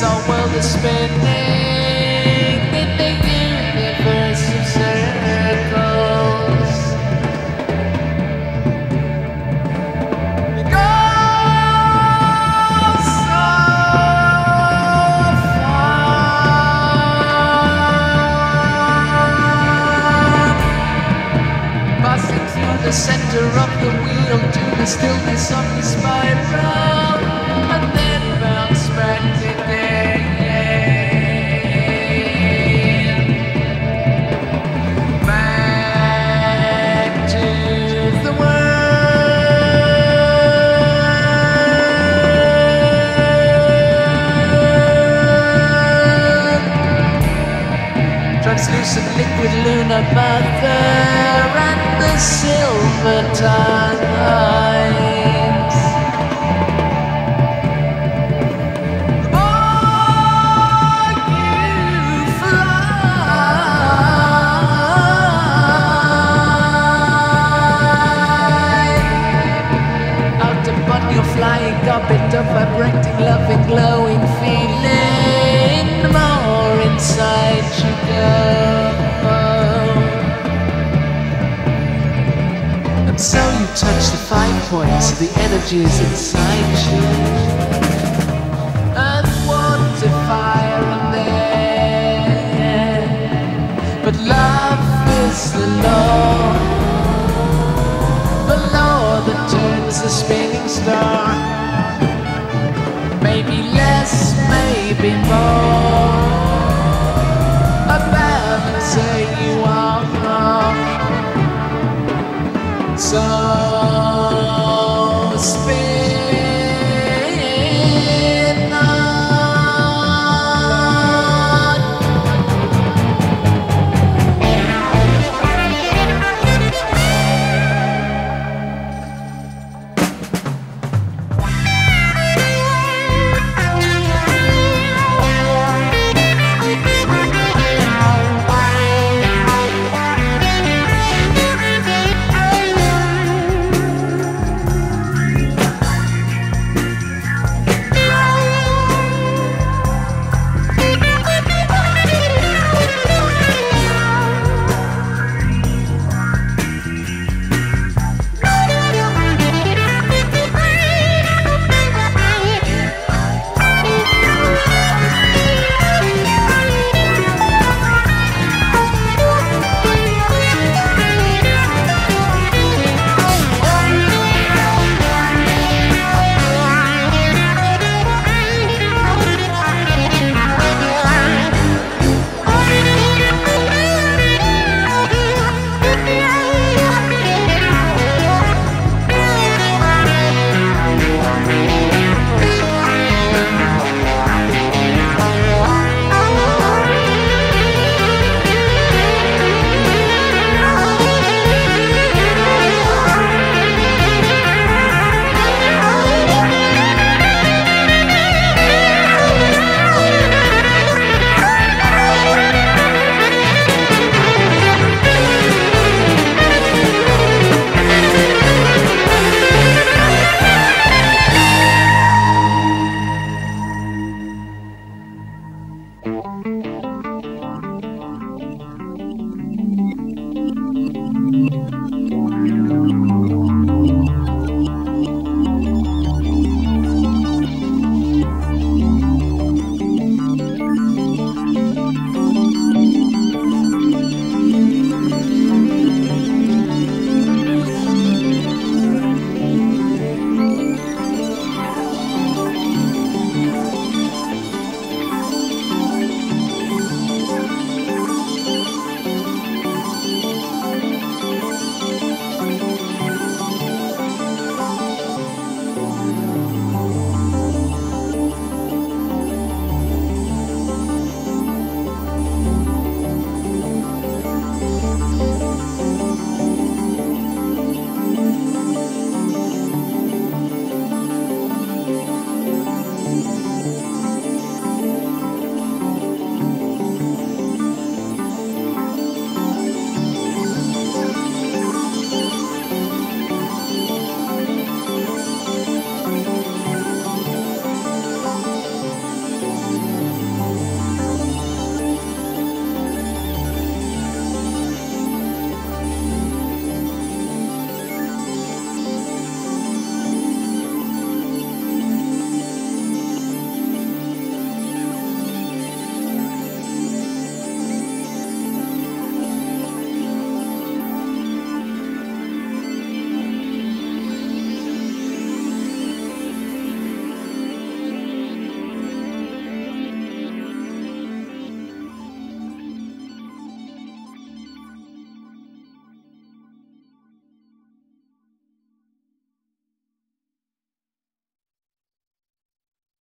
this our world is spinning in the universe of circles. It goes so far, passing through the center of the wheel until the stillness of the spiral. Lunar mother and the silver tides. reach the five points, so the energy is inside you. And want to fire on there. But love is the law. The law that turns the spinning star. Maybe less, maybe more. so spin.